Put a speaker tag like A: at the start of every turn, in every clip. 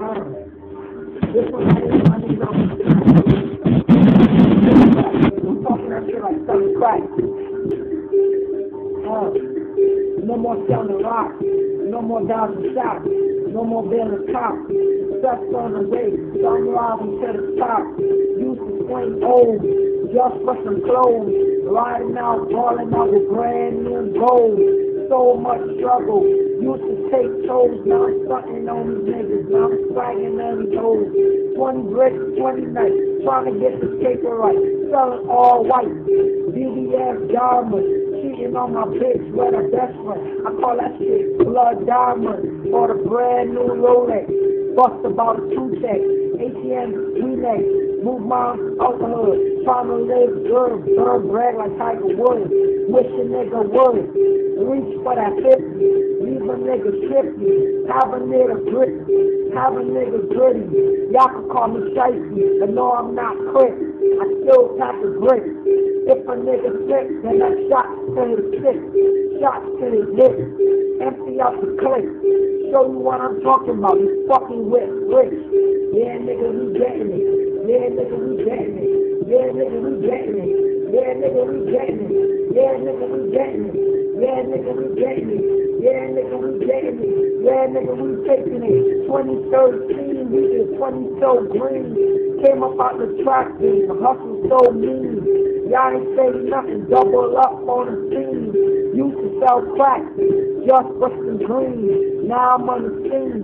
A: No more selling rock. No more the shop. No more bailing cop. Steps on the way. Some riding to the top. Used to swing old. Just for some clothes. Riding out, falling out with brand new gold. So much struggle. Used to take tolls. Now I'm on these niggas. Now I'm swagging on these hoes. 20 bricks, 20 nights. Trying to get the paper right. Selling all white. VVS diamonds. cheating on my bitch with a best friend. I call that shit blood diamond for the brand new Rolex. Bust about a two check. ATM Kleenex. Move mom out the hood. To live good. Bread like Tiger Woods. Wish a nigga would. Reach for that 50. Leave a nigga trippy. Have a nigga grit. Have a nigga gritty. Y'all can call me shifty. But no, I'm not quick. I still tap the grip. If a nigga sick, then I shot to his stick, shot to his hip, empty out the clip. Show you what I'm talking about, you fucking with rich. Yeah, we getting. Yeah, nigga, getting it. Yeah, nigga, getting it. Yeah, nigga, getting it. Yeah, nigga, getting it. Yeah, nigga, we taking it. 2013, we is 20 so green. Came up out the track, the hustle so mean. Y'all ain't say nothing, double up on the scene. Used to sell crack, just Western green. Now I'm on the scene,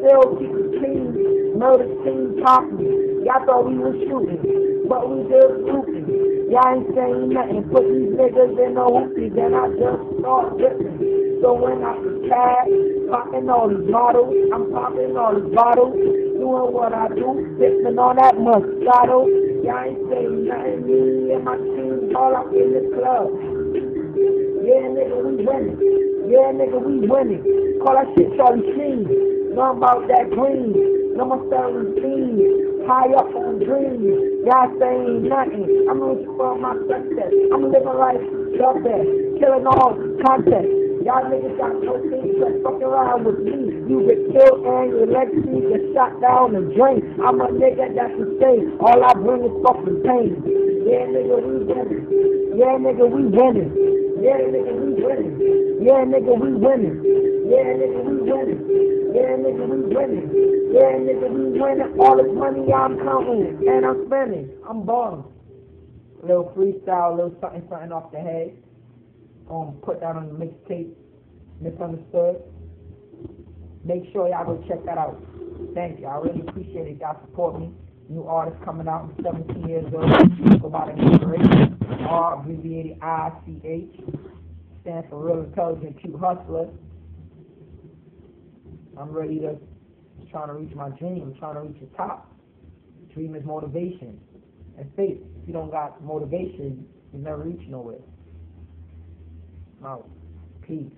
A: still keep it clean. Murder scene popping. Y'all thought we was shooting, but we just shooting. Y'all ain't saying nothing, put these niggas in the hoopty, and I just start ripping. So when I cab, popping all these bottles, I'm popping all these bottles, doing what I do, sipping on that Moscato. Y'all ain't saying nothing, me and my team all up in the club. Yeah, nigga, we winning. Yeah, nigga, we winning. Call that shit Charlie Sheen. Know about that green. No more selling fiends. High up on dreams. Y'all saying nothing. I'm rich for my success. I'm living life the best. Killing all context. Y'all niggas got no interest. Fuck around with me. You get killed and your legacy get shot down and drained. I'm a nigga that's insane. All I bring is fucking pain. Yeah, nigga, we winning. Yeah, nigga, we winning. Yeah, nigga, we winning. Yeah, nigga, we winning. Yeah, nigga, we winning. Yeah, nigga, we winning. Yeah, nigga, we winning. All this money I'm counting and I'm spending. I'm balling. Little freestyle, little something, something off the head. Um, put that on the mixtape. Misunderstood. Make sure y'all go check that out. Thank you. I really appreciate it. Y'all support me. New artist coming out. I'm 17 years old. By the inspiration. R abbreviated I-C-H. Stands for Real Intelligent Cute Hustler. I'm ready to trying to reach my dream. I'm trying to reach the top. Dream is motivation and faith. If you don't got motivation, you never reach nowhere. Out. Peace.